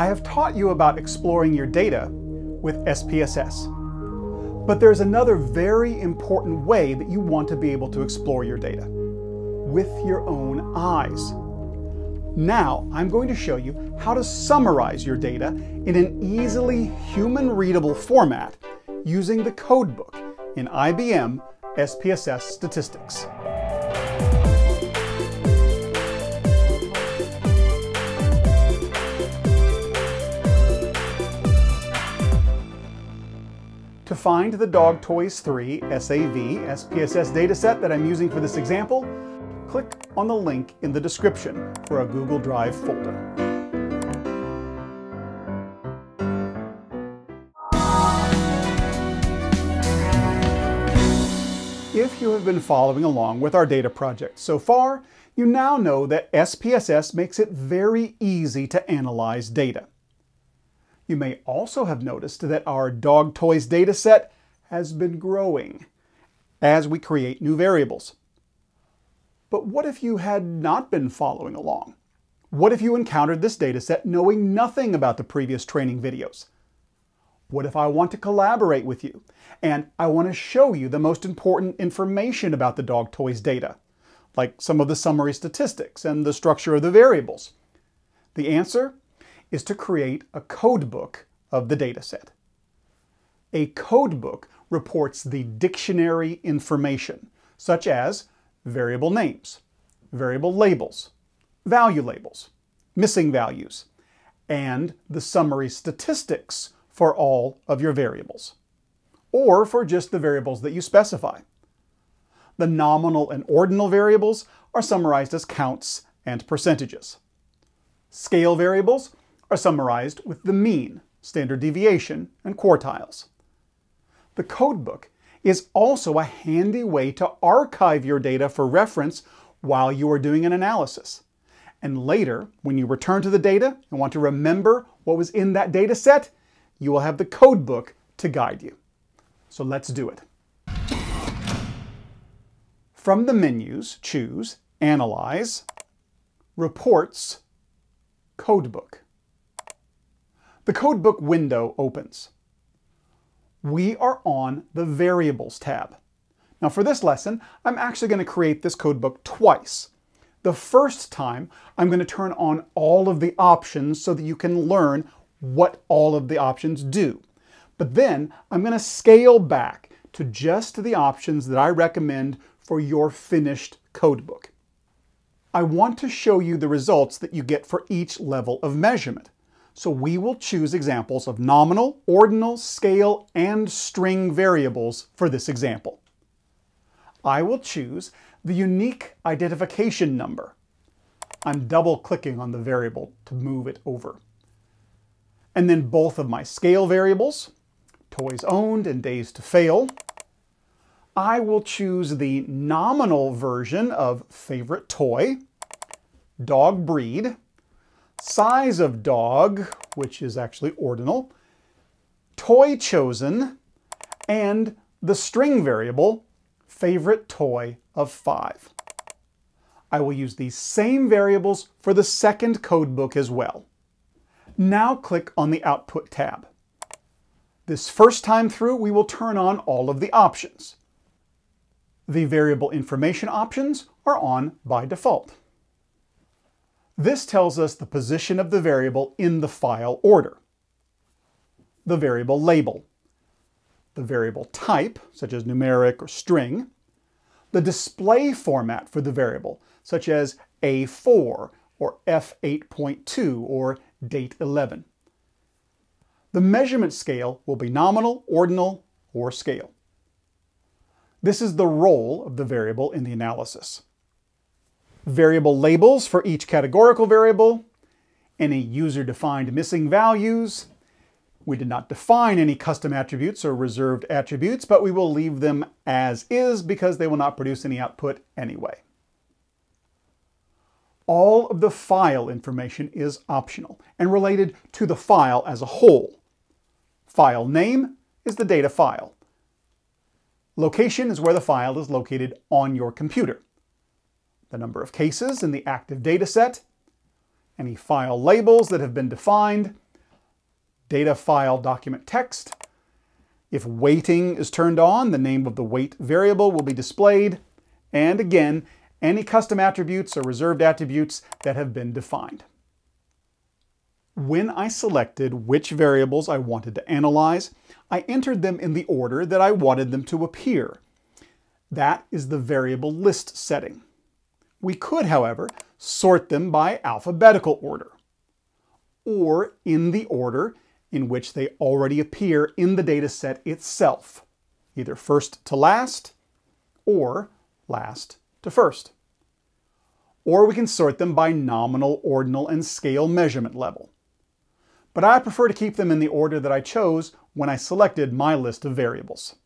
I have taught you about exploring your data with SPSS. But there's another very important way that you want to be able to explore your data with your own eyes. Now, I'm going to show you how to summarize your data in an easily human readable format using the codebook in IBM SPSS Statistics. To find the Dog Toys 3 SAV SPSS dataset that I'm using for this example, click on the link in the description for a Google Drive folder. If you have been following along with our data project so far, you now know that SPSS makes it very easy to analyze data. You may also have noticed that our dog toys dataset has been growing as we create new variables. But what if you had not been following along? What if you encountered this dataset knowing nothing about the previous training videos? What if I want to collaborate with you and I want to show you the most important information about the dog toys data, like some of the summary statistics and the structure of the variables? The answer is to create a codebook of the dataset. A codebook reports the dictionary information, such as variable names, variable labels, value labels, missing values, and the summary statistics for all of your variables, or for just the variables that you specify. The nominal and ordinal variables are summarized as counts and percentages. Scale variables are summarized with the mean, standard deviation, and quartiles. The codebook is also a handy way to archive your data for reference while you are doing an analysis. And later, when you return to the data and want to remember what was in that data set, you will have the codebook to guide you. So let's do it. From the menus, choose Analyze, Reports, Codebook the codebook window opens. We are on the Variables tab. Now for this lesson, I'm actually going to create this codebook twice. The first time, I'm going to turn on all of the options so that you can learn what all of the options do. But then I'm going to scale back to just the options that I recommend for your finished codebook. I want to show you the results that you get for each level of measurement. So we will choose examples of nominal, ordinal, scale, and string variables for this example. I will choose the unique identification number. I'm double clicking on the variable to move it over. And then both of my scale variables, toys owned and days to fail. I will choose the nominal version of favorite toy, dog breed, size of dog, which is actually ordinal, toy chosen, and the string variable, favorite toy of 5. I will use these same variables for the second codebook as well. Now click on the Output tab. This first time through, we will turn on all of the options. The variable information options are on by default. This tells us the position of the variable in the file order. The variable label. The variable type, such as numeric or string. The display format for the variable, such as A4 or F8.2 or date 11. The measurement scale will be nominal, ordinal, or scale. This is the role of the variable in the analysis variable labels for each categorical variable, any user-defined missing values. We did not define any custom attributes or reserved attributes, but we will leave them as is because they will not produce any output anyway. All of the file information is optional and related to the file as a whole. File name is the data file. Location is where the file is located on your computer the number of cases in the active data set, any file labels that have been defined, data file document text. If weighting is turned on, the name of the weight variable will be displayed. And again, any custom attributes or reserved attributes that have been defined. When I selected which variables I wanted to analyze, I entered them in the order that I wanted them to appear. That is the variable list setting. We could, however, sort them by alphabetical order, or in the order in which they already appear in the dataset itself, either first to last or last to first. Or we can sort them by nominal, ordinal, and scale measurement level. But I prefer to keep them in the order that I chose when I selected my list of variables.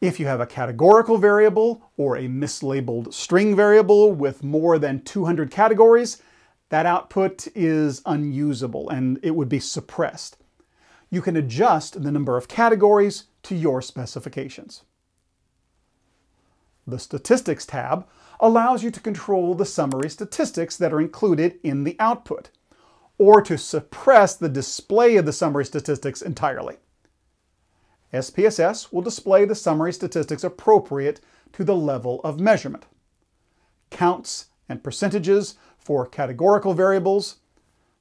If you have a categorical variable or a mislabeled string variable with more than 200 categories, that output is unusable and it would be suppressed. You can adjust the number of categories to your specifications. The Statistics tab allows you to control the summary statistics that are included in the output, or to suppress the display of the summary statistics entirely. SPSS will display the summary statistics appropriate to the level of measurement. Counts and percentages for categorical variables,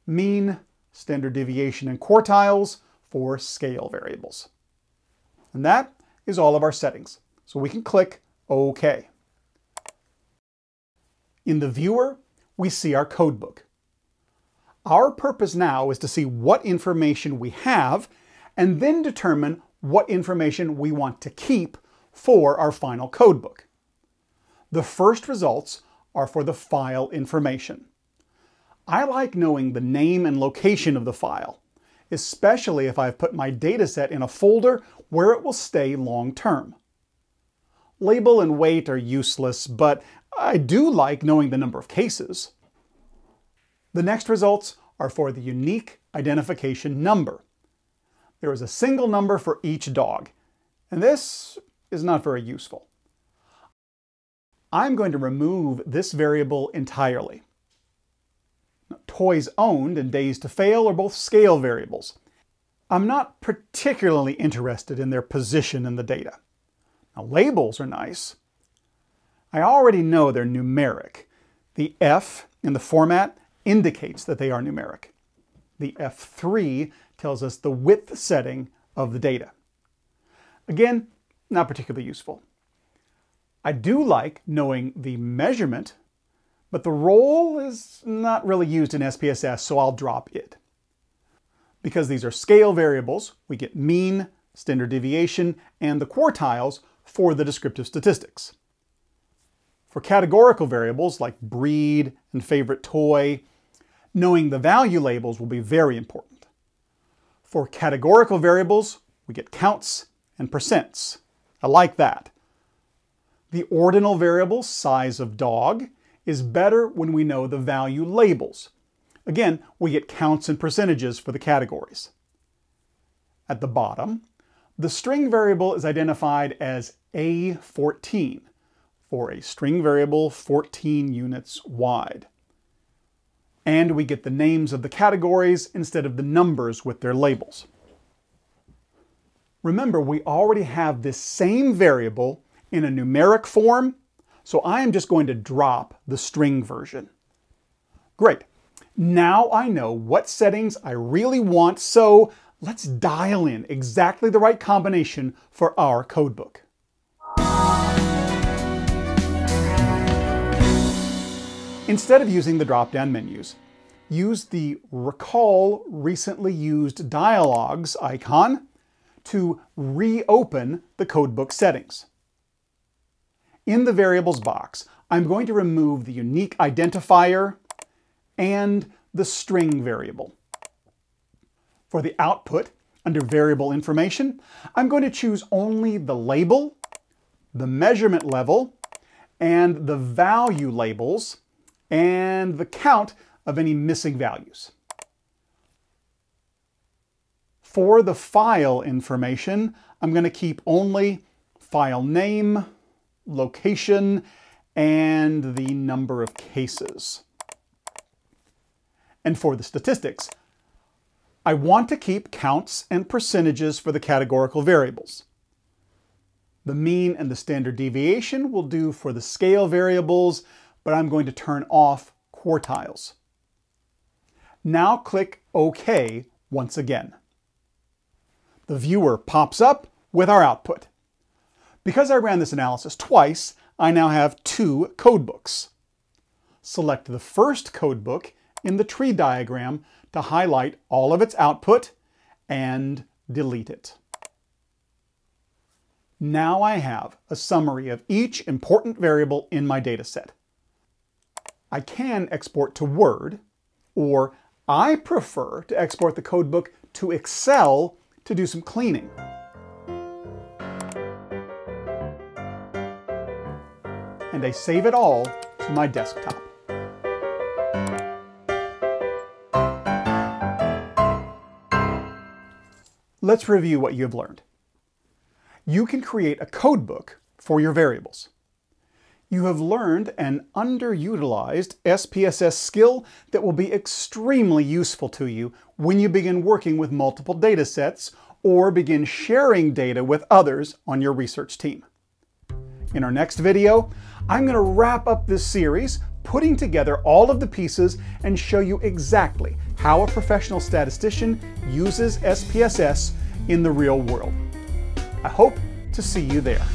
mean, standard deviation, and quartiles for scale variables. And that is all of our settings. So we can click OK. In the viewer, we see our codebook. Our purpose now is to see what information we have and then determine what information we want to keep for our final codebook. The first results are for the file information. I like knowing the name and location of the file, especially if I've put my dataset in a folder where it will stay long term. Label and weight are useless, but I do like knowing the number of cases. The next results are for the unique identification number there is a single number for each dog, and this is not very useful. I'm going to remove this variable entirely. toys owned and days to fail are both scale variables. I'm not particularly interested in their position in the data. Now, labels are nice. I already know they're numeric. The F in the format indicates that they are numeric. The F3 tells us the width setting of the data. Again, not particularly useful. I do like knowing the measurement, but the role is not really used in SPSS, so I'll drop it. Because these are scale variables, we get mean, standard deviation, and the quartiles for the descriptive statistics. For categorical variables like breed and favorite toy, knowing the value labels will be very important. For categorical variables, we get counts and percents. I like that. The ordinal variable, size of dog, is better when we know the value labels. Again, we get counts and percentages for the categories. At the bottom, the string variable is identified as A14 for a string variable 14 units wide and we get the names of the categories instead of the numbers with their labels. Remember, we already have this same variable in a numeric form, so I am just going to drop the string version. Great. Now I know what settings I really want, so let's dial in exactly the right combination for our codebook. Instead of using the drop-down menus, use the Recall Recently Used Dialogues icon to reopen the codebook settings. In the Variables box, I'm going to remove the unique identifier and the string variable. For the output, under Variable Information, I'm going to choose only the label, the measurement level, and the value labels and the count of any missing values. For the file information, I'm going to keep only file name, location, and the number of cases. And for the statistics, I want to keep counts and percentages for the categorical variables. The mean and the standard deviation will do for the scale variables, but I'm going to turn off quartiles. Now click OK once again. The viewer pops up with our output. Because I ran this analysis twice, I now have two codebooks. Select the first codebook in the tree diagram to highlight all of its output and delete it. Now I have a summary of each important variable in my dataset. I can export to Word, or I prefer to export the codebook to Excel to do some cleaning. And I save it all to my desktop. Let's review what you have learned. You can create a codebook for your variables. You have learned an underutilized SPSS skill that will be extremely useful to you when you begin working with multiple data sets or begin sharing data with others on your research team. In our next video, I'm going to wrap up this series putting together all of the pieces and show you exactly how a professional statistician uses SPSS in the real world. I hope to see you there.